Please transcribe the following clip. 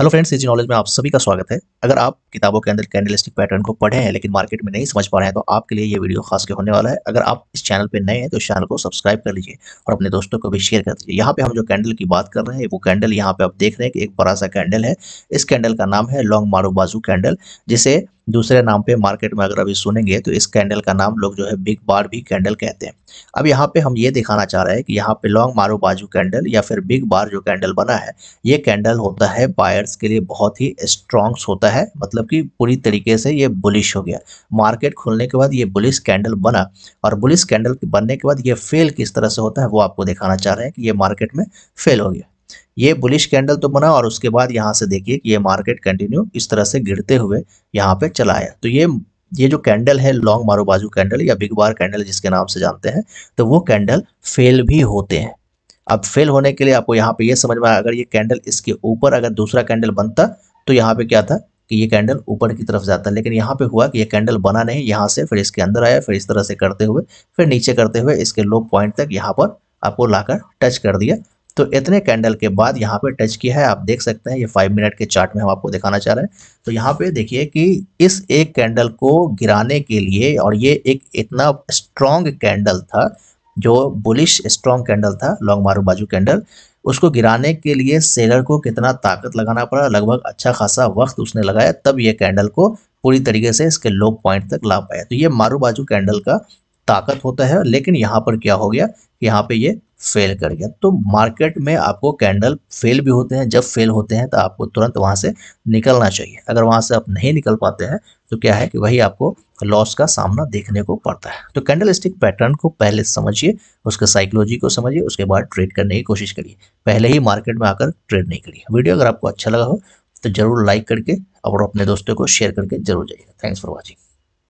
Hello friends इसी knowledge में आप सभी का स्वागत है। अगर आप किताबों के अंदर कैंडलिस्टिक पैटर्न को पढ़े हैं, लेकिन मार्केट में नहीं समझ पा रहे हैं तो आपके लिए ये वीडियो खास के होने वाला है? अगर आप इस चैनल पर नए हैं तो इस चैनल को सब्सक्राइब कर लीजिए और अपने दोस्तों को भी शेयर कर दीजिए। यहाँ पे हम जो कैंडल की बात कर रहे हैं, वो कैंडल यहाँ पे आप देख रहे हैं कि एक बड़ा सा कैंडल है। इस कैंडल का नाम है लॉन्ग मारू बाजू कैंडल जिसे दूसरे नाम पे मार्केट में अगर अभी सुनेंगे तो इस कैंडल का नाम लोग जो है बिग बार भी कैंडल कहते हैं। अब यहाँ पे हम ये दिखाना चाह रहे हैं कि यहाँ पे लॉन्ग मारो बाजू कैंडल या फिर बिग बार जो कैंडल बना है, ये कैंडल होता है बायर्स के लिए बहुत ही स्ट्रॉन्ग्स होता है मतलब कि पूरी तरीके से ये बुलिश हो गया। मार्केट खुलने के बाद ये बुलिश कैंडल बना और बुलिश कैंडल बनने के बाद ये फेल किस तरह से होता है वो आपको दिखाना चाह रहे हैं कि ये मार्केट में फेल हो गया। ये बुलिश कैंडल तो बना और उसके बाद यहाँ से देखिए कि ये मार्केट कंटिन्यू इस तरह से गिरते हुए यहाँ पे चला आया तो ये ये जो कैंडल है लॉन्ग मारो बाजू कैंडल या बिग बार कैंडल जिसके नाम से जानते हैं तो वो कैंडल फेल भी होते हैं। अब फेल होने के लिए आपको यहाँ पे ये समझ में आया, अगर ये कैंडल इसके ऊपर अगर दूसरा कैंडल बनता तो यहाँ पे क्या था कि ये कैंडल ऊपर की तरफ़ जाता। लेकिन यहाँ पे हुआ कि ये कैंडल बना नहीं, यहाँ से फिर इसके अंदर आया, फिर इस तरह से करते हुए, फिर नीचे करते हुए इसके लो पॉइंट तक यहाँ पर आपको लाकर टच कर दिया। तो इतने कैंडल के बाद यहाँ पे टच किया है, आप देख सकते हैं, ये फाइव मिनट के चार्ट में हम आपको दिखाना चाह रहे हैं। तो यहाँ पे देखिए कि इस एक कैंडल को गिराने के लिए, और ये एक इतना स्ट्रॉन्ग कैंडल था, जो बुलिश स्ट्रॉन्ग कैंडल था लॉन्ग मारू बाजू कैंडल उसको गिराने के लिए सेलर को कितना ताकत लगाना पड़ा, लगभग अच्छा खासा वक्त उसने लगाया, तब ये कैंडल को पूरी तरीके से इसके लो पॉइंट तक ला पाया। तो ये मारू बाजू कैंडल का ताकत होता है, लेकिन यहाँ पर क्या हो गया यहाँ पे ये फेल कर गया। तो मार्केट में आपको कैंडल फेल भी होते हैं, जब फेल होते हैं तो आपको तुरंत वहाँ से निकलना चाहिए। अगर वहाँ से आप नहीं निकल पाते हैं तो क्या है कि वही आपको लॉस का सामना देखने को पड़ता है। तो कैंडल स्टिक पैटर्न को पहले समझिए, उसके साइकोलॉजी को समझिए, उसके बाद ट्रेड करने की कोशिश करिए। पहले ही मार्केट में आकर ट्रेड नहीं करिए। वीडियो अगर आपको अच्छा लगा हो तो ज़रूर लाइक करके और अपने दोस्तों को शेयर करके ज़रूर जाइए थैंक्स फॉर वॉचिंग